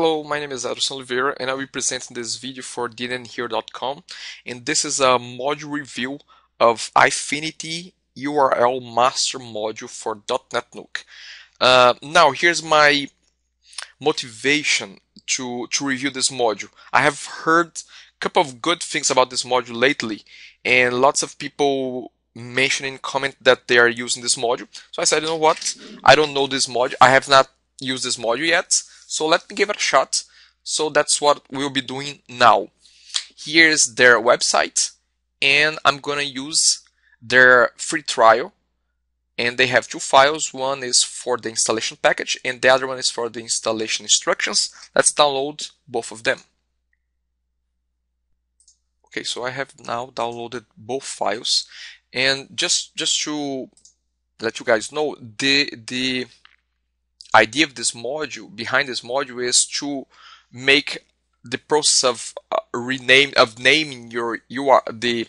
Hello, my name is Aderson Oliveira and I'll be presenting this video for DNNHero.com and this is a module review of iFinity URL master module for DotNetNuke. Uh, now here's my motivation to, to review this module. I have heard a couple of good things about this module lately and lots of people mentioning comment that they are using this module. So I said, you know what, I don't know this module, I have not used this module yet so let me give it a shot. So that's what we'll be doing now. Here's their website and I'm gonna use their free trial and they have two files. One is for the installation package and the other one is for the installation instructions. Let's download both of them. Okay, so I have now downloaded both files and just just to let you guys know the the idea of this module, behind this module, is to make the process of uh, rename of naming your UR the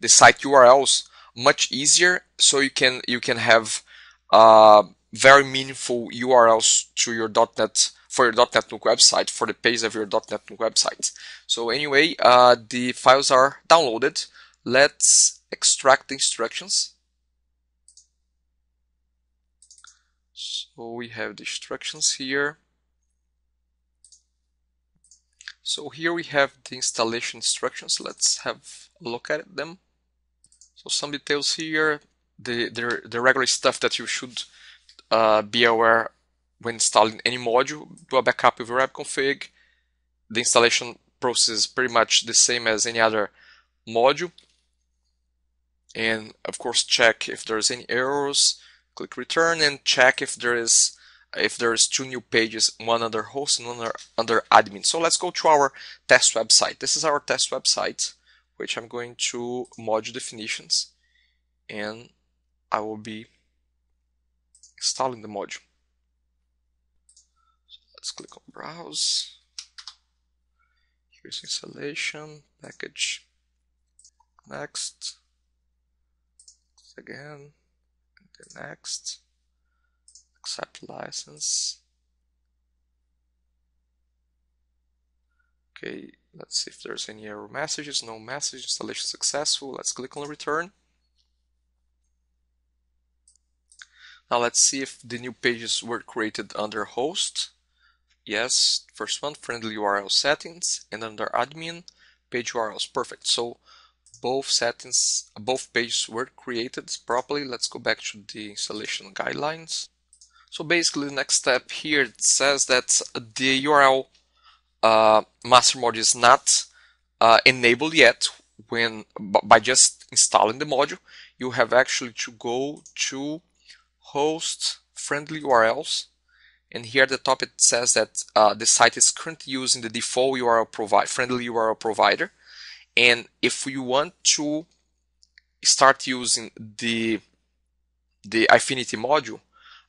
the site URLs much easier, so you can you can have uh, very meaningful URLs to your .NET for your DotNetNuke website for the page of your DotNetNuke website. So anyway, uh, the files are downloaded. Let's extract the instructions. So we have the instructions here. So here we have the installation instructions. Let's have a look at them. So some details here, the, the, the regular stuff that you should uh, be aware when installing any module. Do a backup of your web config. The installation process is pretty much the same as any other module. And of course check if there's any errors click return and check if there is if there's two new pages, one under host and one under, under admin. So let's go to our test website. This is our test website, which I'm going to module definitions and I will be installing the module. So let's click on browse. Here's installation, package, next, again, next. Accept license. Okay let's see if there's any error messages. No message installation successful. Let's click on return. Now let's see if the new pages were created under host. Yes first one friendly URL settings and under admin page URLs perfect. So both settings, both pages were created properly. Let's go back to the installation guidelines. So basically the next step here says that the URL uh, master module is not uh, enabled yet when by just installing the module. You have actually to go to host friendly URLs and here at the top it says that uh, the site is currently using the default URL friendly URL provider and if we want to start using the the iFinity module,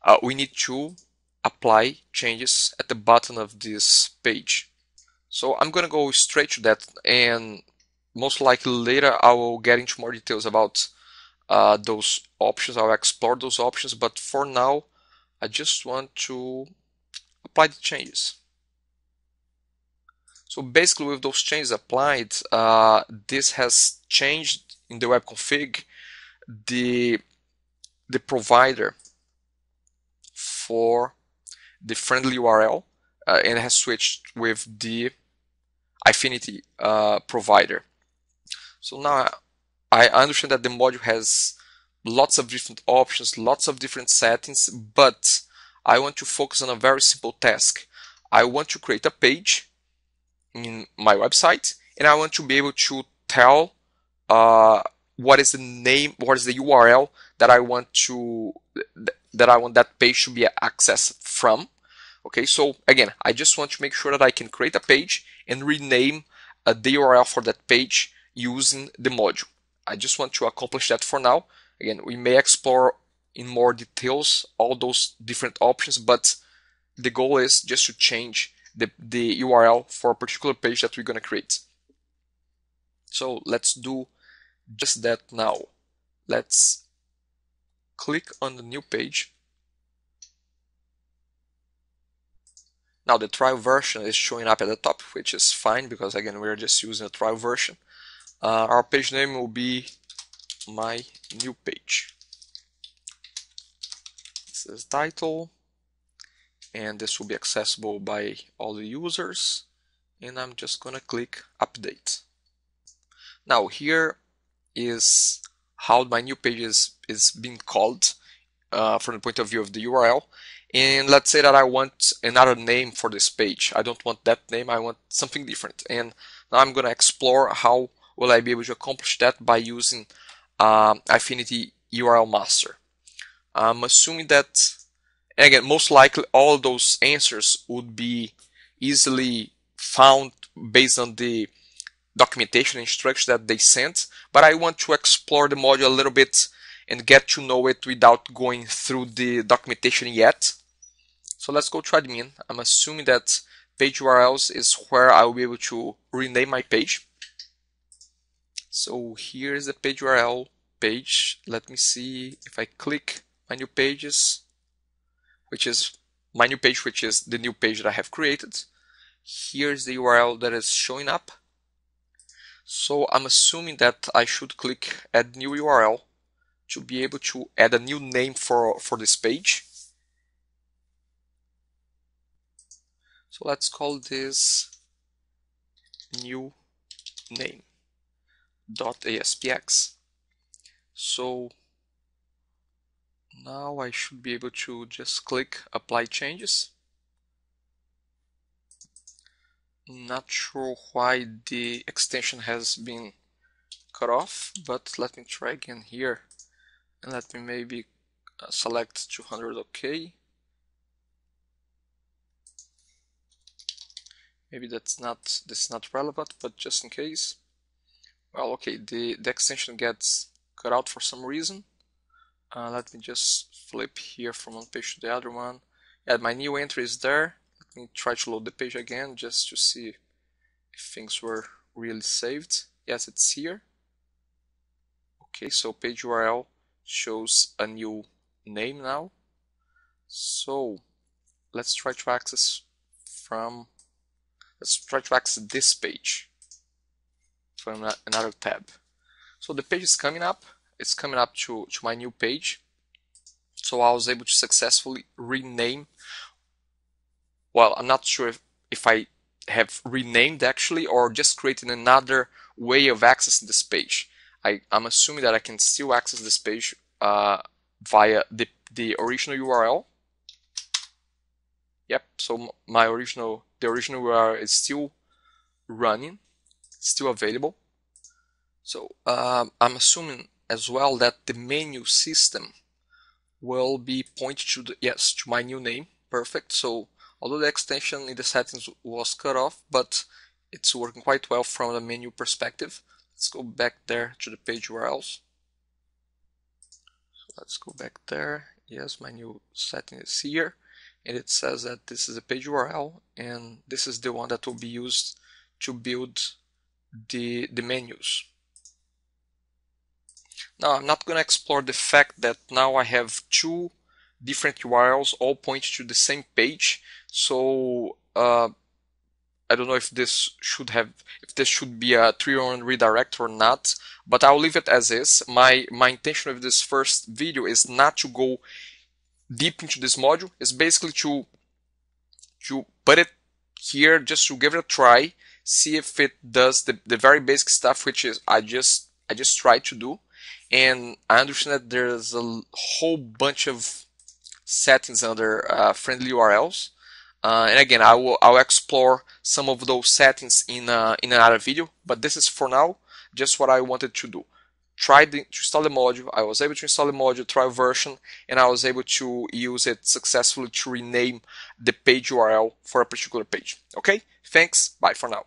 uh, we need to apply changes at the bottom of this page. So I'm going to go straight to that and most likely later I will get into more details about uh, those options. I'll explore those options, but for now I just want to apply the changes. So basically with those changes applied, uh, this has changed in the web config the, the provider for the friendly URL uh, and has switched with the iFinity uh, provider. So now I understand that the module has lots of different options, lots of different settings, but I want to focus on a very simple task. I want to create a page in my website and I want to be able to tell uh, what is the name, what is the URL that I want to that I want that page to be accessed from. Okay, so again, I just want to make sure that I can create a page and rename uh, the URL for that page using the module. I just want to accomplish that for now. Again, we may explore in more details all those different options, but the goal is just to change the, the URL for a particular page that we're going to create. So let's do just that now. Let's click on the new page. Now the trial version is showing up at the top, which is fine because again we're just using a trial version. Uh, our page name will be my new page. This is title, and this will be accessible by all the users. And I'm just gonna click update. Now here is how my new page is, is being called uh, from the point of view of the URL. And let's say that I want another name for this page. I don't want that name, I want something different. And now I'm going to explore how will I be able to accomplish that by using um, iFinity URL Master. I'm assuming that, again, most likely all those answers would be easily found based on the documentation instructions that they sent, but I want to explore the module a little bit and get to know it without going through the documentation yet. So let's go to admin. I'm assuming that page URLs is where I will be able to rename my page. So here's the page URL page. Let me see if I click my new pages, which is my new page, which is the new page that I have created. Here's the URL that is showing up. So I'm assuming that I should click add new URL to be able to add a new name for, for this page. So let's call this new name dot aspx. So now I should be able to just click apply changes. Not sure why the extension has been cut off but let me try again here. And let me maybe uh, select 200 OK maybe that's not this is not relevant but just in case. Well okay the, the extension gets cut out for some reason uh, let me just flip here from one page to the other one yeah my new entry is there Let me try to load the page again just to see if things were really saved. Yes, it's here. Okay, so page URL shows a new name now. So let's try to access from, let's try to access this page from another tab. So the page is coming up, it's coming up to, to my new page. So I was able to successfully rename well, I'm not sure if, if I have renamed actually or just created another way of accessing this page. I, am assuming that I can still access this page uh, via the, the original URL. Yep, so my original, the original URL is still running, still available. So um, I'm assuming as well that the menu system will be pointed to the, yes, to my new name. Perfect. So although the extension in the settings was cut off, but it's working quite well from the menu perspective. Let's go back there to the page URLs. So let's go back there. Yes, my new setting is here. And it says that this is a page URL and this is the one that will be used to build the, the menus. Now I'm not going to explore the fact that now I have two different URLs all point to the same page. So uh, I don't know if this should have if this should be a tree-oriented redirect or not, but I'll leave it as is. My my intention with this first video is not to go deep into this module. It's basically to to put it here just to give it a try, see if it does the, the very basic stuff which is I just I just tried to do. And I understand that there's a whole bunch of settings under uh, friendly URLs. Uh, and again, I will I'll explore some of those settings in uh, in another video. But this is for now just what I wanted to do. Tried to install the module. I was able to install the module trial version, and I was able to use it successfully to rename the page URL for a particular page. Okay, thanks. Bye for now.